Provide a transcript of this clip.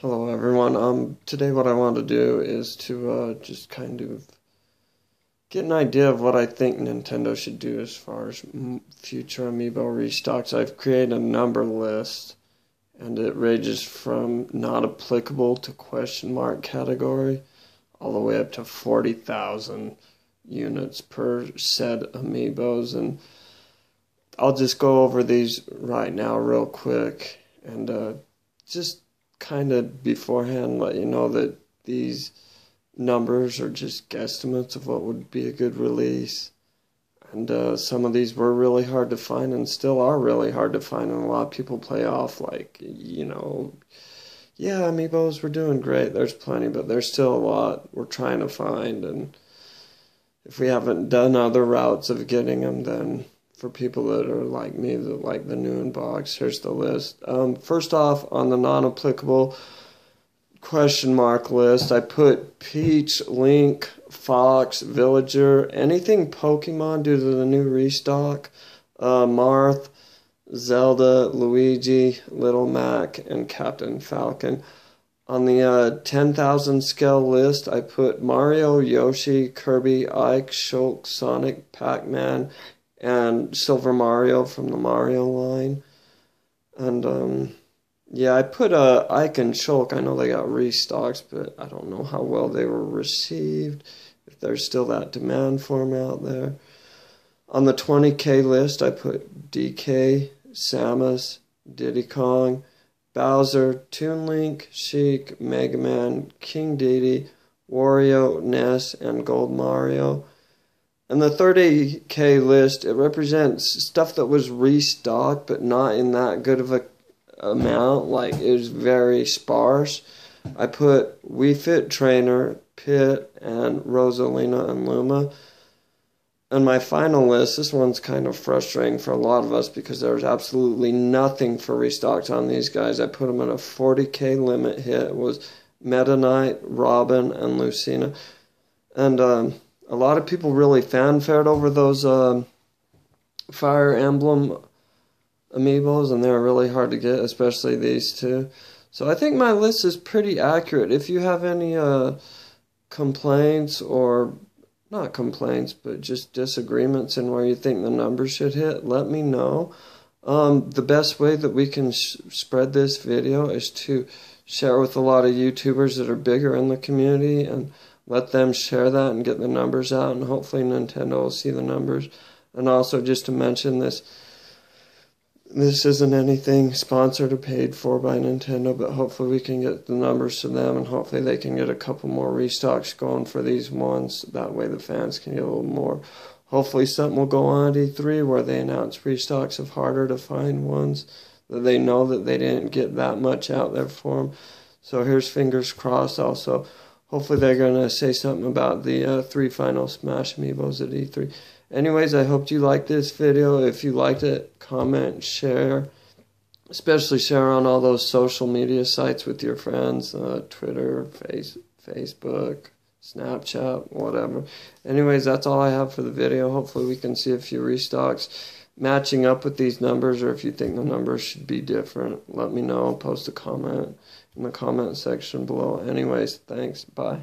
Hello everyone. Um, today what I want to do is to uh, just kind of get an idea of what I think Nintendo should do as far as future amiibo restocks. I've created a number list, and it ranges from not applicable to question mark category, all the way up to forty thousand units per set amiibos, and I'll just go over these right now real quick and uh, just kind of beforehand let you know that these numbers are just guesstimates of what would be a good release. And uh, some of these were really hard to find and still are really hard to find. And a lot of people play off like, you know, yeah, amiibos were doing great. There's plenty, but there's still a lot we're trying to find. And if we haven't done other routes of getting them, then for people that are like me that like the new box. Here's the list. Um, first off, on the non-applicable question mark list, I put Peach, Link, Fox, Villager, anything Pokemon due to the new restock, uh, Marth, Zelda, Luigi, Little Mac, and Captain Falcon. On the uh, 10,000 scale list, I put Mario, Yoshi, Kirby, Ike, Shulk, Sonic, Pac Man, and Silver Mario from the Mario line. And um, yeah, I put uh, Ike and. I know they got restocks, but I don't know how well they were received. If there's still that demand for them out there. On the 20k list, I put DK, Samus, Diddy Kong, Bowser, Toon Link, Sheik, Mega Man, King Dedede, Wario, Ness, and Gold Mario. And the 30k list, it represents stuff that was restocked, but not in that good of a amount. Like it was very sparse. I put Wii Fit Trainer, Pit, and Rosalina and Luma. And my final list, this one's kind of frustrating for a lot of us because there's absolutely nothing for restocks on these guys. I put them at a 40k limit hit. It was Meta Knight, Robin, and Lucina. And um, a lot of people really fanfared over those uh, Fire Emblem amiibos, and they're really hard to get, especially these two. So I think my list is pretty accurate. If you have any uh, complaints or not complaints, but just disagreements in where you think the numbers should hit, let me know. Um, the best way that we can spread this video is to share with a lot of YouTubers that are bigger in the community and let them share that and get the numbers out, and hopefully Nintendo will see the numbers. And also, just to mention this, this isn't anything sponsored or paid for by Nintendo, but hopefully we can get the numbers to them, and hopefully they can get a couple more restocks going for these ones. That way, the fans can get a little more. Hopefully, something will go on at E3 where they announce restocks of harder to find ones that they know that they didn't get that much out there for them. So here's fingers crossed. Also, hopefully they're going to say something about the uh, three final Smash Amiibos at E3. Anyways, I hope you liked this video. If you liked it, comment, share. Especially share on all those social media sites with your friends, uh, Twitter, face, Facebook, Snapchat, whatever. Anyways, that's all I have for the video. Hopefully we can see a few restocks matching up with these numbers or if you think the numbers should be different. Let me know. Post a comment in the comment section below. Anyways, thanks. Bye.